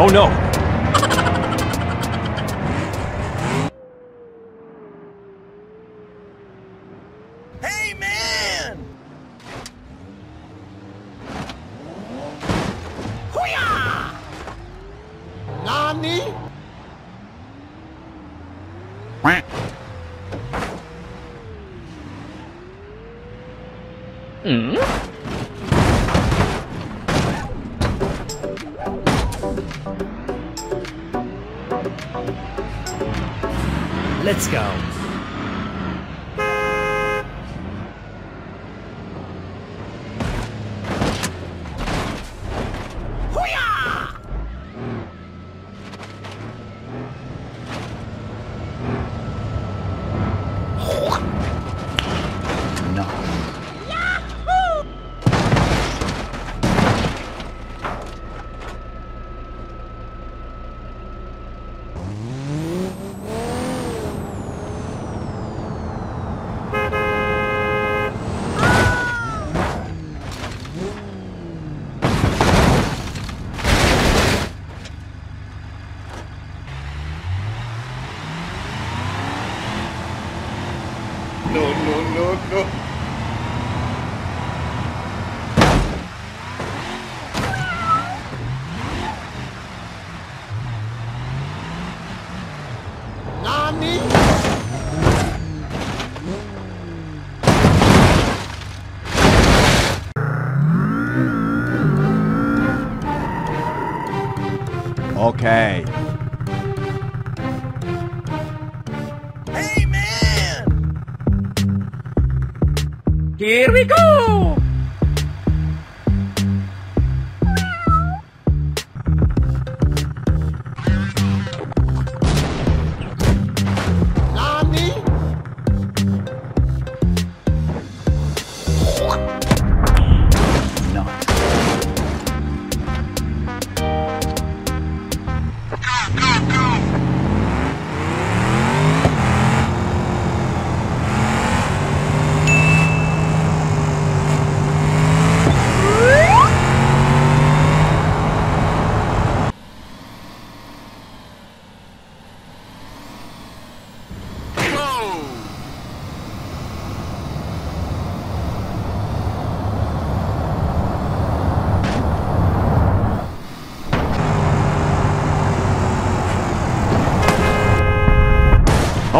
Oh no! Okay.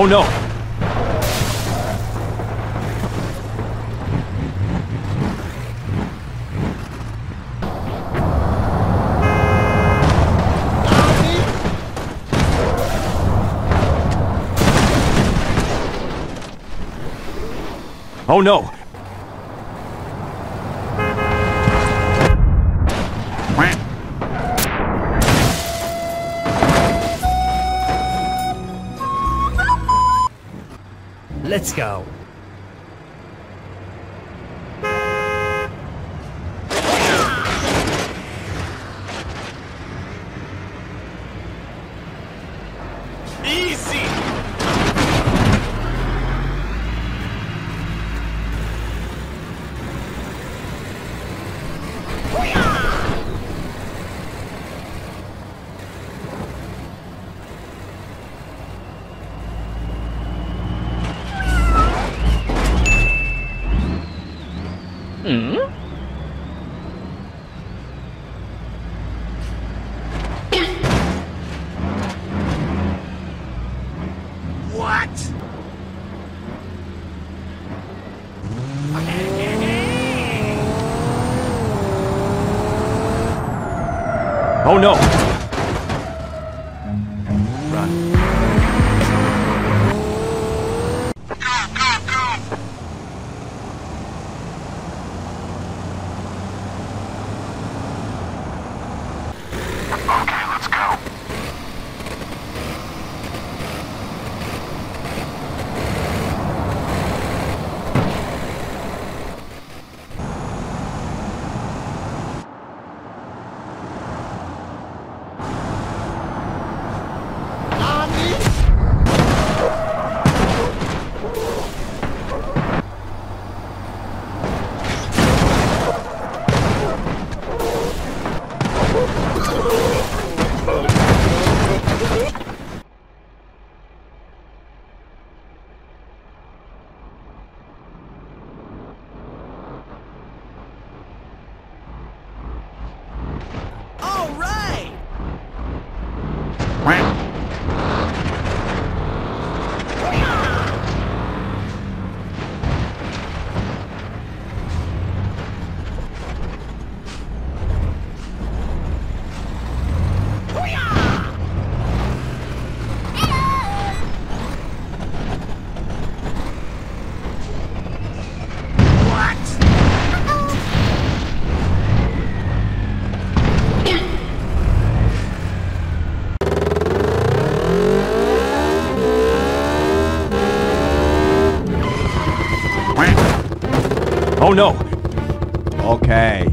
Oh no! Oh no! Go. Oh no! Okay.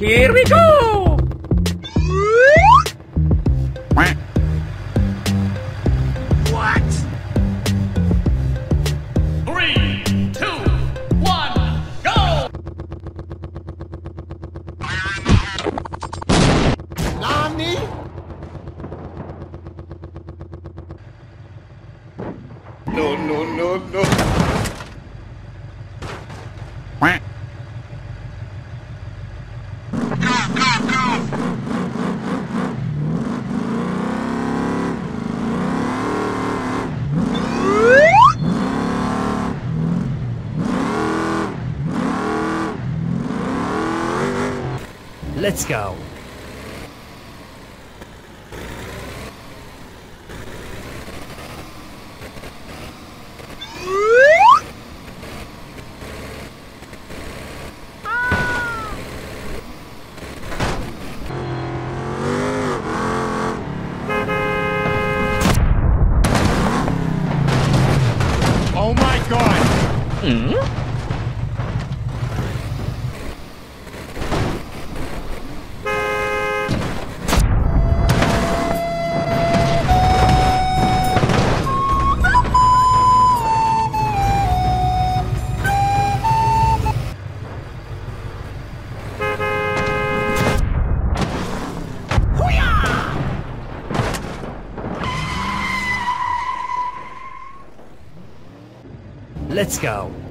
Here we go! Let's go. Go.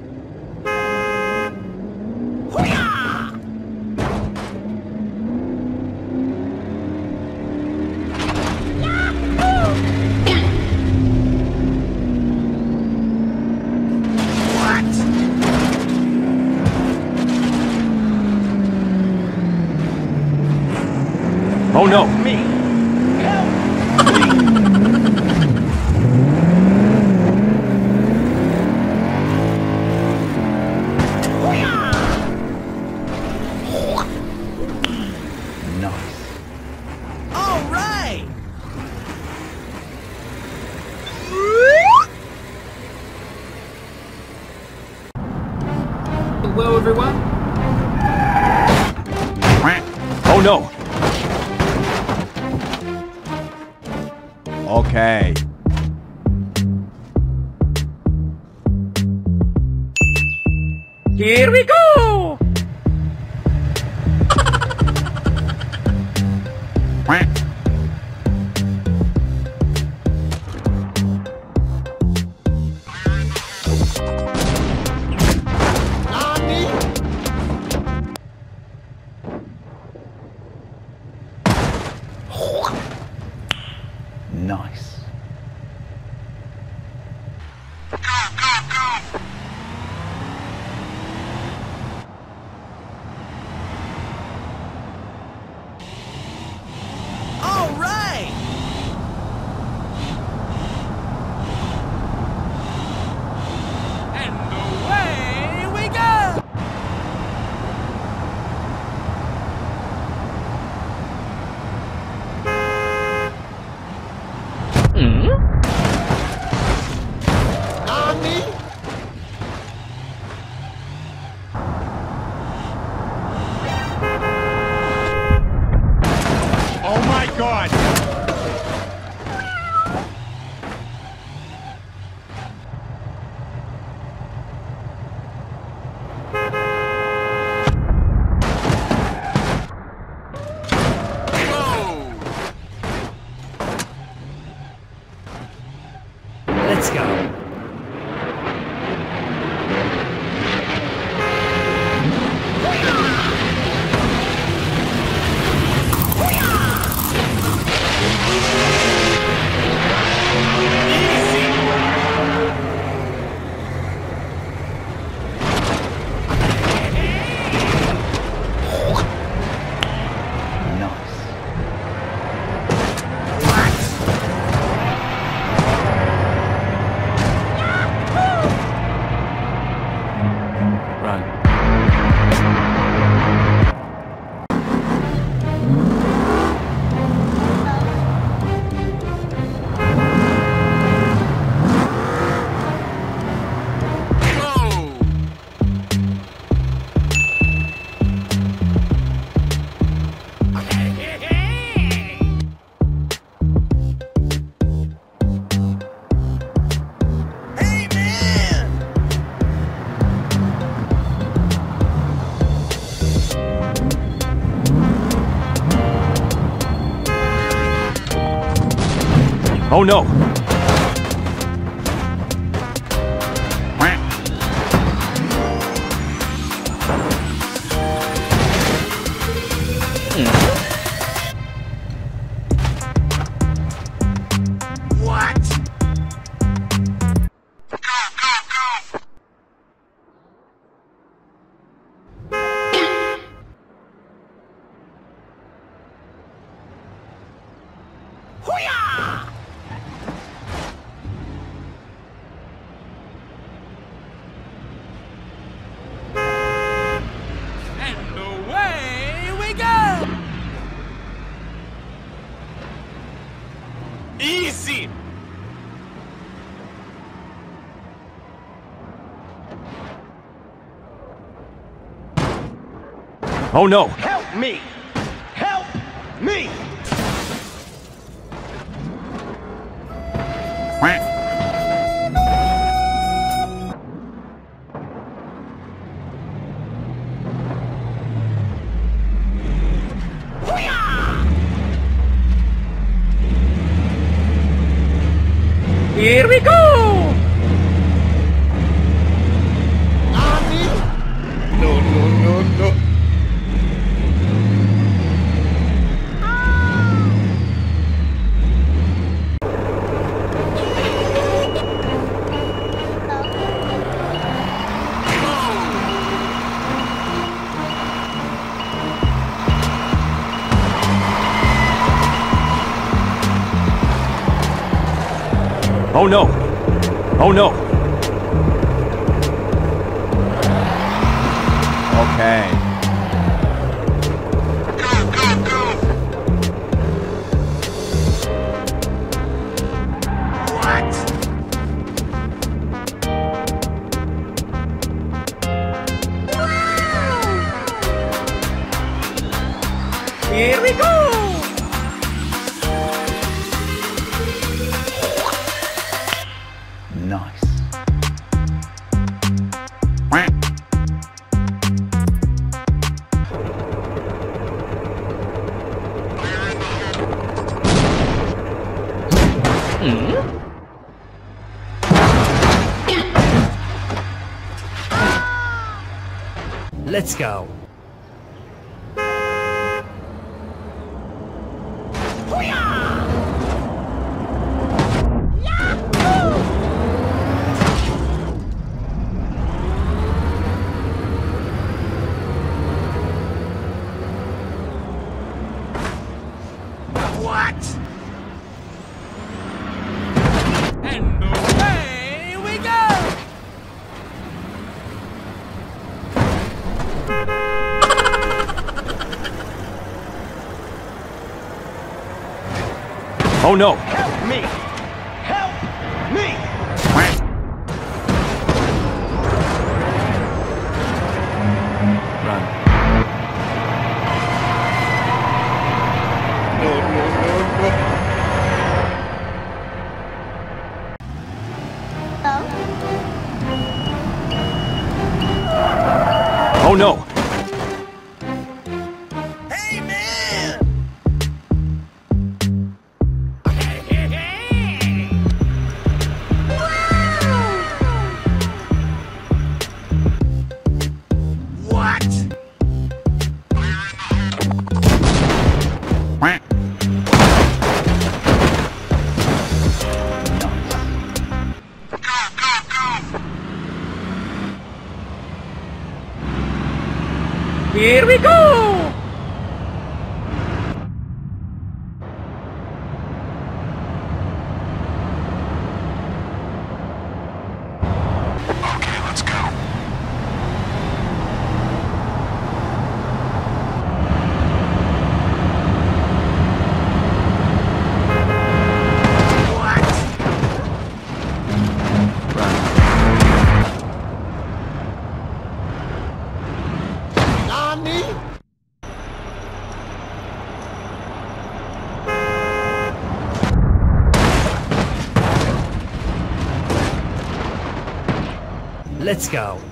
Oh, no. Oh no! Help me! Oh no! Oh no! Okay. Let's go. Oh no! Help me! Help me! Run. No, no, no, no. Oh, oh no! Let's go.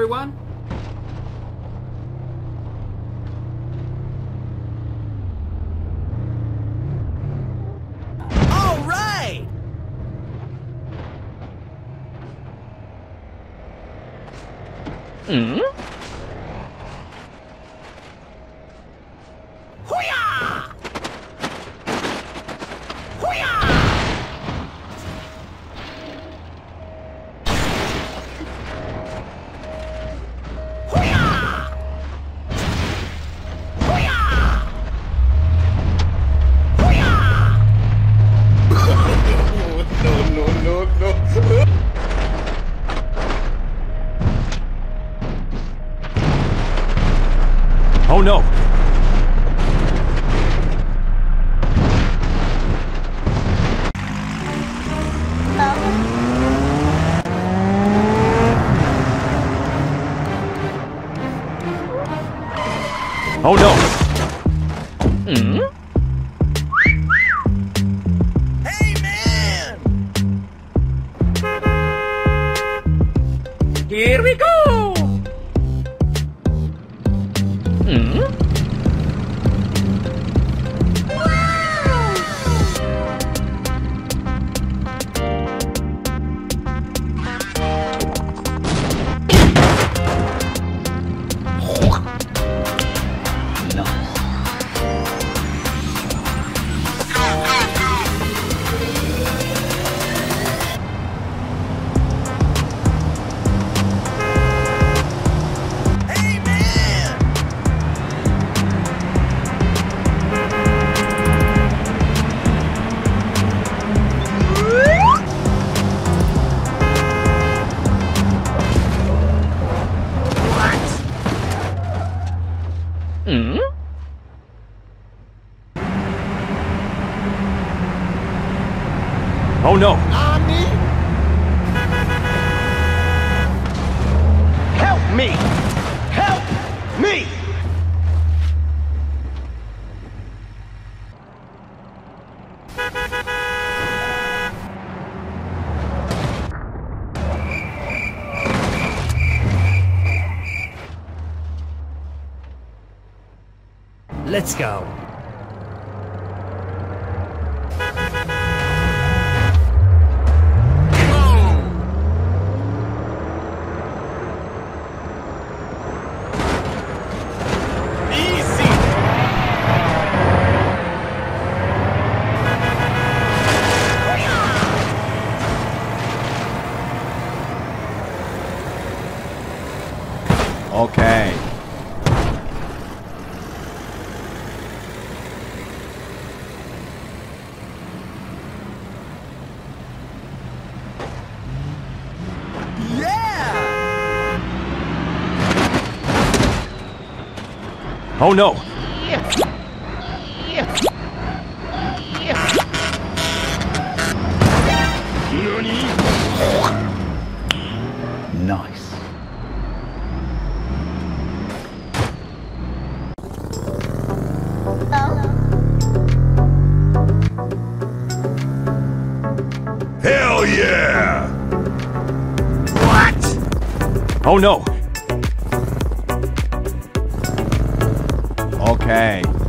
Everyone. All hmm? Oh no! Nani? Help me! Help me! Let's go. Oh no! Nice. Hell yeah! What? Oh no! Okay.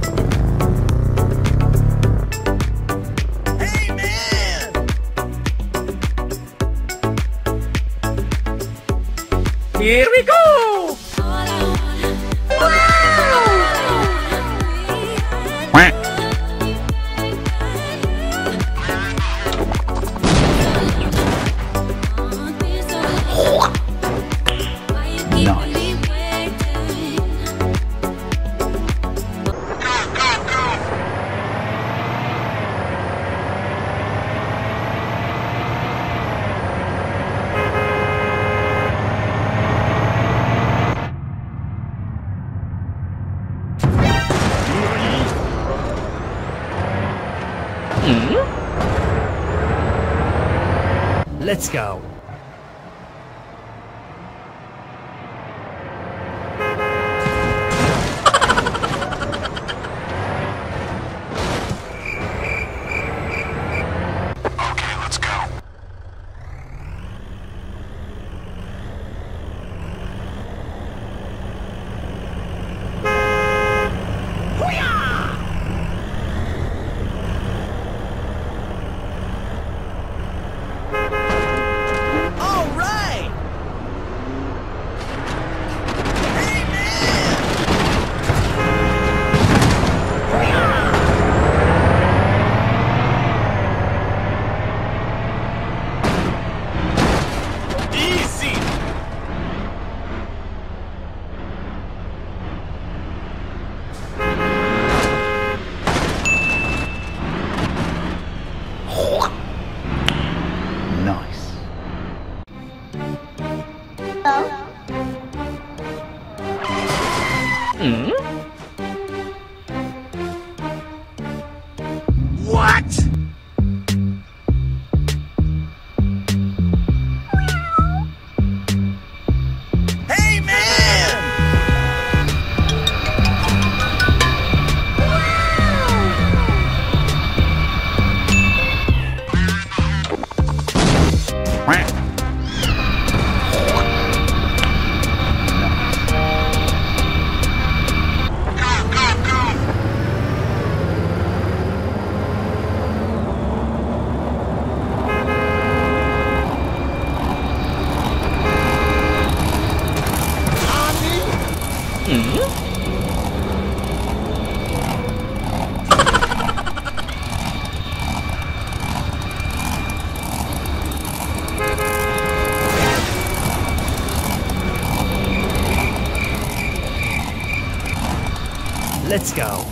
Let's go.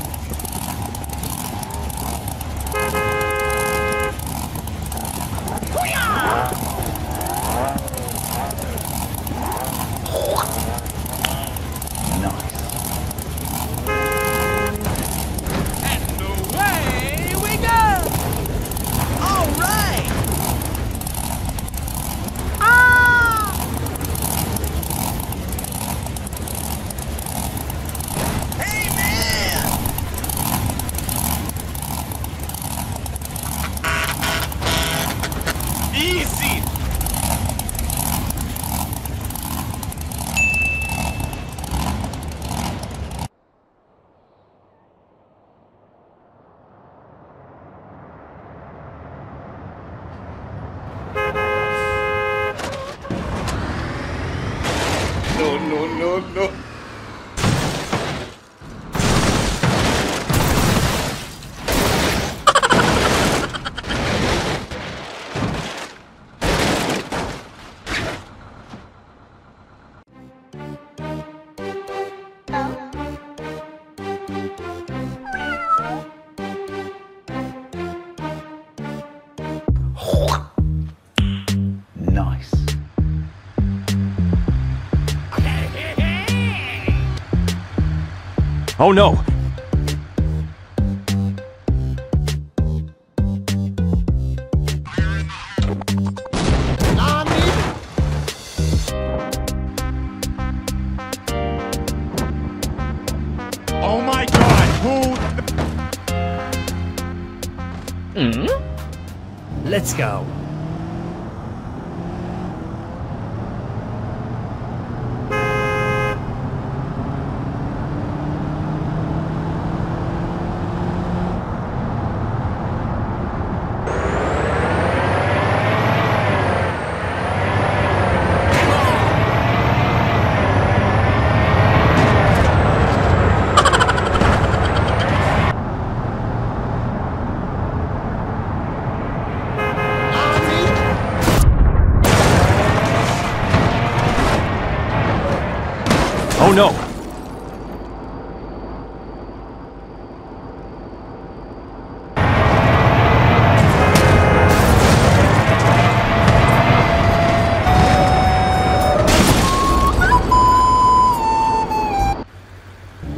Oh no!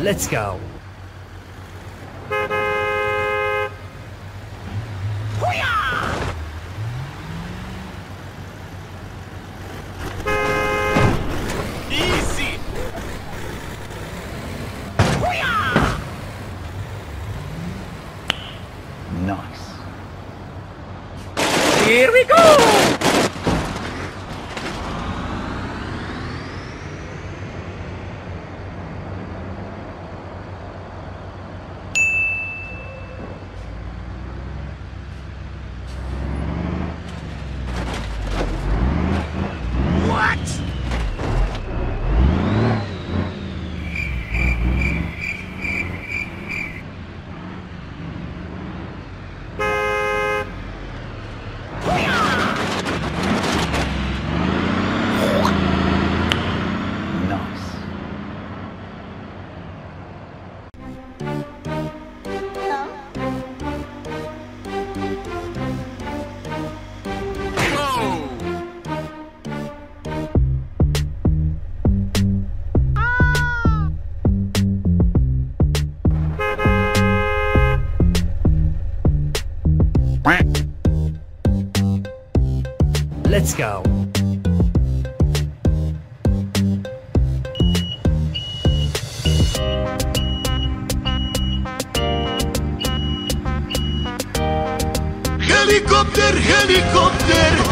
Let's go. Let's go. Helicopter, helicopter.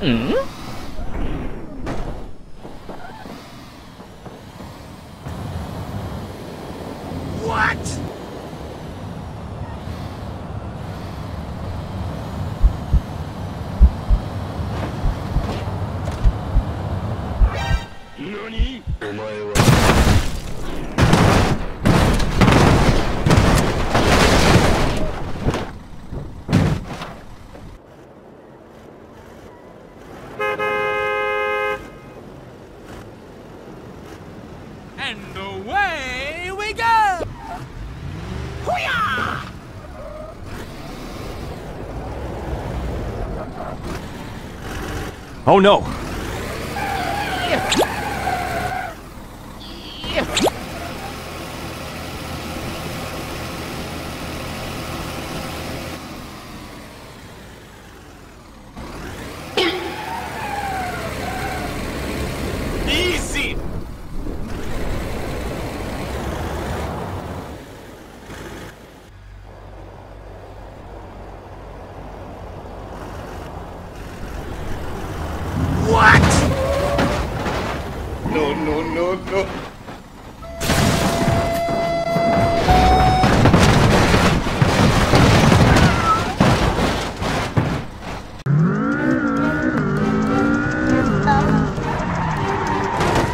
嗯？Oh no!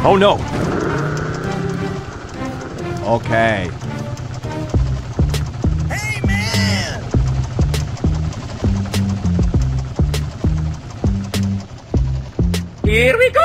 Oh no! Okay. Hey man! Here we go!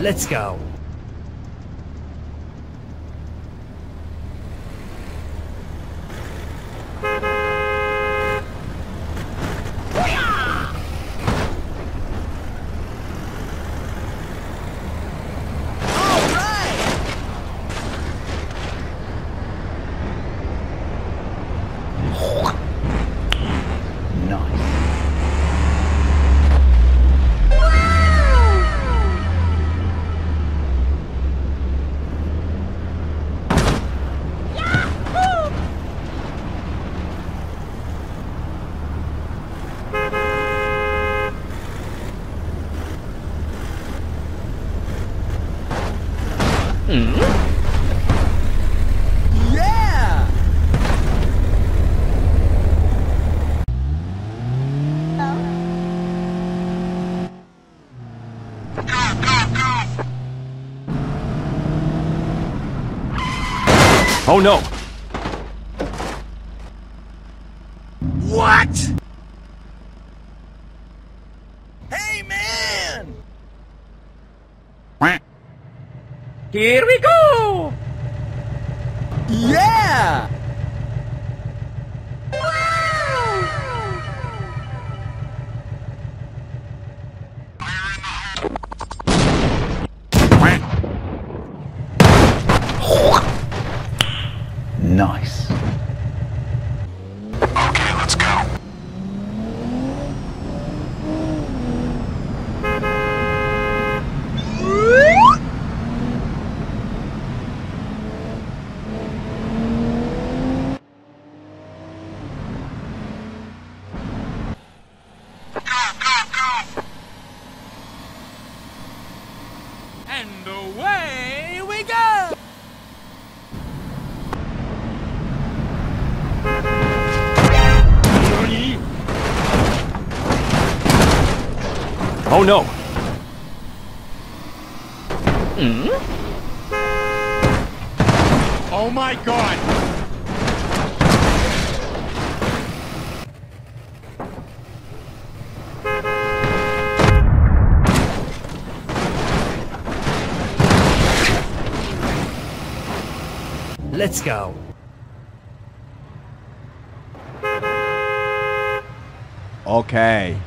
Let's go. Oh no! What? Hey man! Here we go! Let's go. Okay.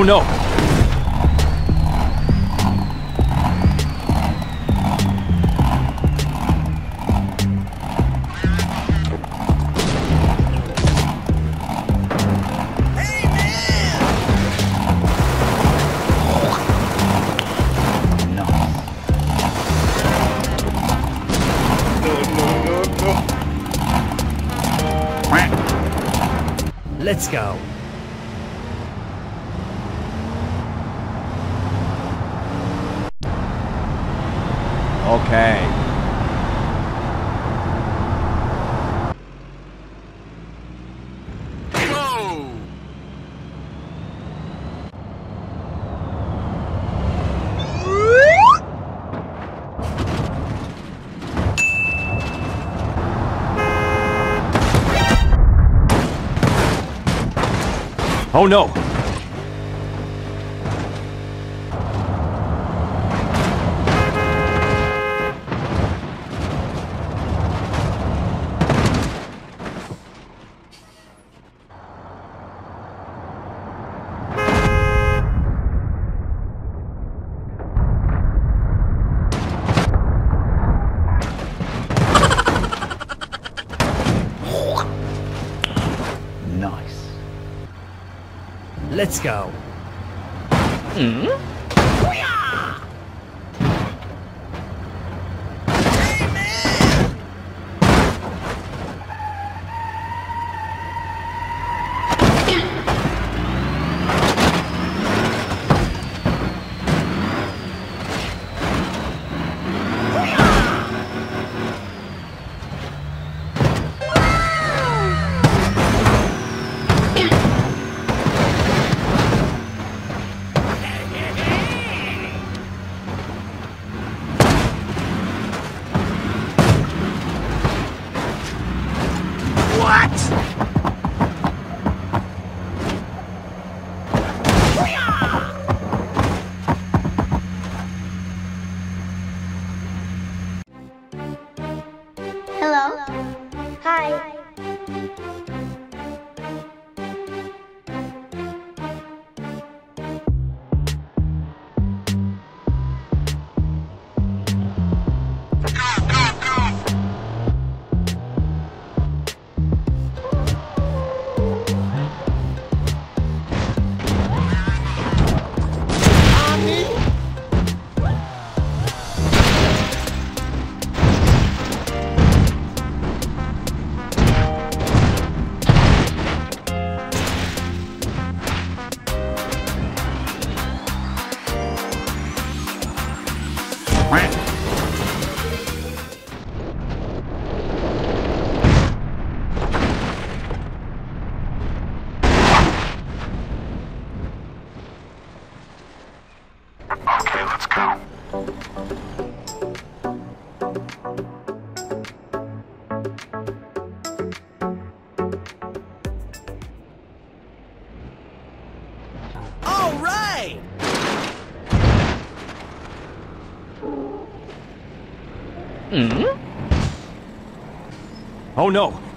Oh no! Let's go. Oh no! Let's go. -hmm. Hmm? Oh no!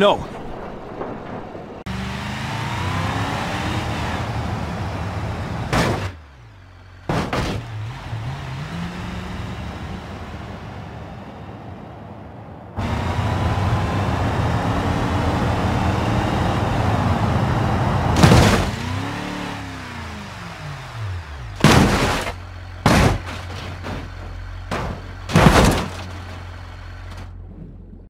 No!